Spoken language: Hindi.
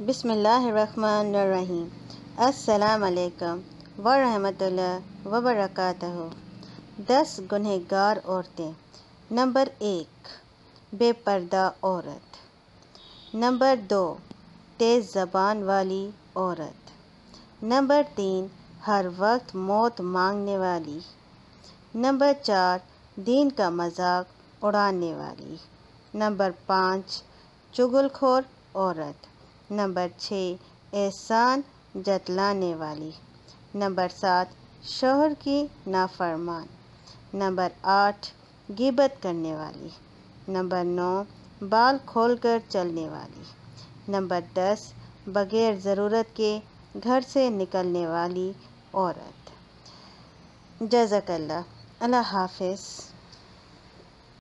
बिसमीम असलकम वरहमतुल्लाह वबरकातुहू। दस गुनहगार औरतें। नंबर एक, बेपर्दा औरत। नंबर दो, तेज़ ज़बान वाली औरत। नंबर तीन, हर वक्त मौत मांगने वाली। नंबर चार, दीन का मज़ाक उड़ाने वाली। नंबर पाँच, चुगलखोर औरत। नंबर छः एहसान जतलाने वाली। नंबर सात, शोहर की नाफरमान। नंबर आठ, गिबत करने वाली। नंबर नौ, बाल खोलकर चलने वाली। नंबर दस, बग़ैर ज़रूरत के घर से निकलने वाली औरत। जज़ाकल्ला अल्लाह हाफिज़।